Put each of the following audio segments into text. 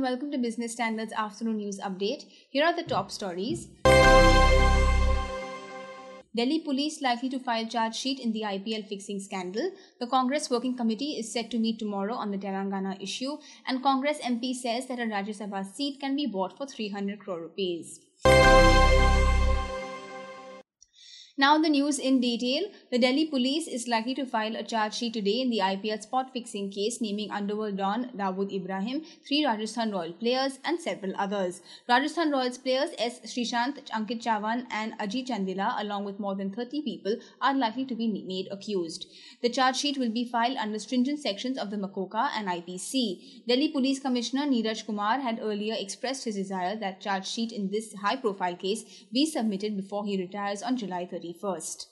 welcome to Business Standard's afternoon news update. Here are the top stories. Delhi police likely to file charge sheet in the IPL fixing scandal. The Congress working committee is set to meet tomorrow on the Telangana issue and Congress MP says that a Rajya Sabha seat can be bought for 300 crore rupees. Now the news in detail. The Delhi police is likely to file a charge sheet today in the IPL spot fixing case naming underworld don Dawood Ibrahim, three Rajasthan Royal players and several others. Rajasthan Royals players S. Sreesanth, Ankit Chavan and Ajit Chandila along with more than 30 people are likely to be made accused. The charge sheet will be filed under stringent sections of the MCOCA and IPC. Delhi Police Commissioner Neeraj Kumar had earlier expressed his desire that charge sheet in this high profile case be submitted before he retires on July 30. 31st.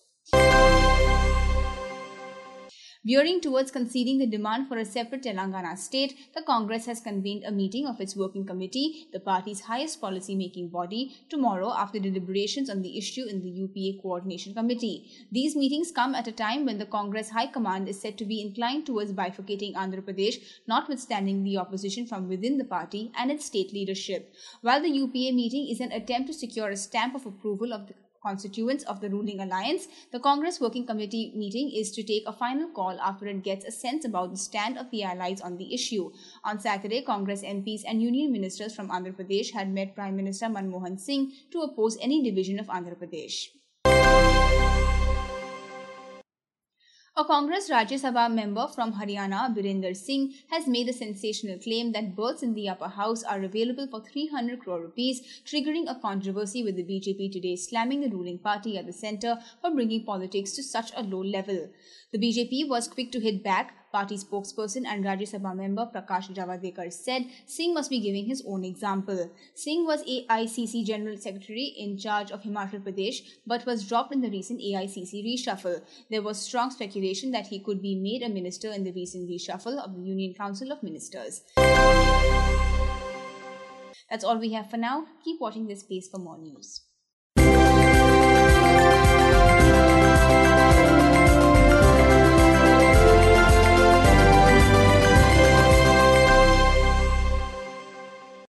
Veering towards conceding the demand for a separate Telangana state, the Congress has convened a meeting of its working committee, the party's highest policy-making body, tomorrow after deliberations on the issue in the UPA Coordination Committee. These meetings come at a time when the Congress High Command is said to be inclined towards bifurcating Andhra Pradesh, notwithstanding the opposition from within the party and its state leadership. While the UPA meeting is an attempt to secure a stamp of approval of the constituents of the ruling alliance, the Congress Working Committee meeting is to take a final call after it gets a sense about the stand of the allies on the issue. On Saturday, Congress MPs and union ministers from Andhra Pradesh had met Prime Minister Manmohan Singh to oppose any division of Andhra Pradesh. A Congress Rajya Sabha member from Haryana, Birinder Singh, has made the sensational claim that berths in the upper house are available for 300 crore rupees, triggering a controversy with the BJP today slamming the ruling party at the centre for bringing politics to such a low level. The BJP was quick to hit back, Party spokesperson and Rajya Sabha member Prakash Javadekar said Singh must be giving his own example. Singh was AICC General Secretary in charge of Himachal Pradesh but was dropped in the recent AICC reshuffle. There was strong speculation that he could be made a minister in the recent reshuffle of the Union Council of Ministers. That's all we have for now. Keep watching this space for more news.